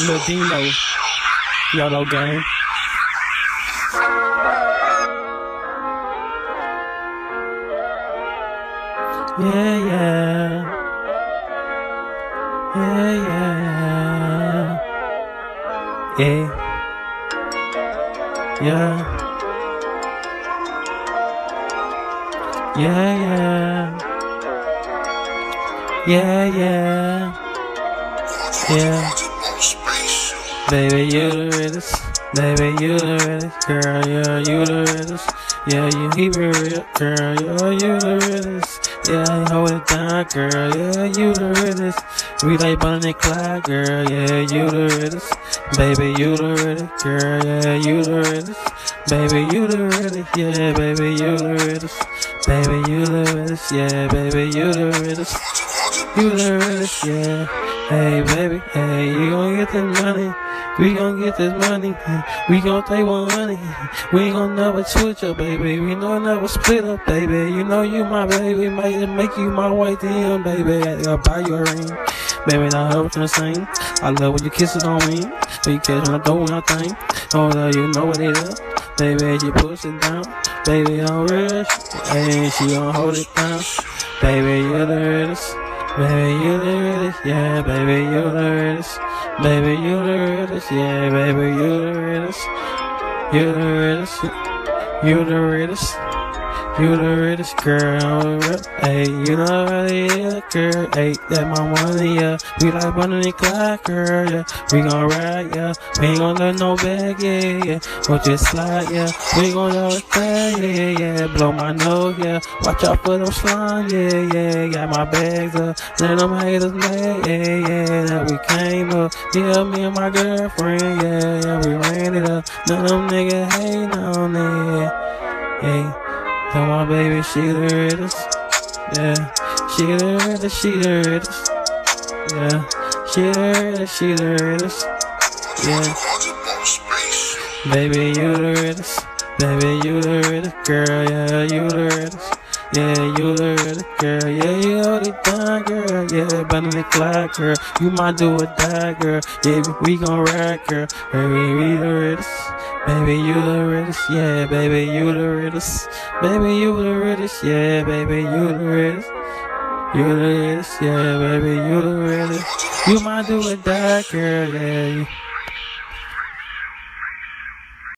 Lil Dino. Yolo Gang. Yeah, yeah. Yeah, yeah. Yeah. Yeah. Yeah, yeah. Yeah, yeah. Yeah. Baby, you the realest. Baby, you the realest. Girl, yeah, you the realest. Yeah, you keep it real. Girl, yeah, you the realest. Yeah, hold it down, girl. Yeah, you the realest. We like Bonnie and Clyde, girl. Yeah, you the realest. Baby, you the realest. Girl, yeah, you the realest. Baby, you the realest. Yeah, baby, you the realest. Baby, you the realest. Yeah, baby, you the realest. You the realest. Yeah. Hey, baby. Hey, you gon' get this money. We gon' get this money. We gon' take 100. We gon' never switch up, baby. We gon' never split up, baby. You know you my baby. Might make you my white then, baby. I'll buy you a ring. Baby, I heard what you're saying. I love when you kiss it on me. When you kiss when I do my thing. Oh, no, you know what it is. Baby, you push it down. Baby, I'm rich. Hey, she gon' hold it down. Baby, you're the realest. Baby, you the realest, yeah, baby, you the realest. Baby, you the realest, yeah, baby, you the realest. You the realest, you the realest. You the realest girl, hey, you know what it hey, that my money, yeah, we like and Clyde, girl, yeah, we gon' ride, yeah, we ain't gon' let no bag, yeah, yeah, or just slide, yeah, we gon' let it yeah, yeah, blow my nose, yeah, watch out for them slime, yeah, yeah, got my bags up, let them haters mad, yeah, yeah, that we came up, yeah, me and my girlfriend, yeah, yeah, we ran it up, none of them niggas hate on it, yeah, Tell my baby she the realest. Yeah, the the realest. Yeah, the the realest. Yeah. Baby, you the realest. Baby, you the realest. Girl, yeah, you the realest. Yeah, you the realest, girl. Yeah, you it down, girl. Yeah, Bonnie and Clyde, girl. You might do or die, girl. Yeah, we gon' ride, girl. Baby, we the realest. Baby, you the realest, yeah, baby, you the realest. Baby, you the realest, yeah, baby, you the realest. You the realest, yeah, baby, you the realest. You might do or die, girl, yeah.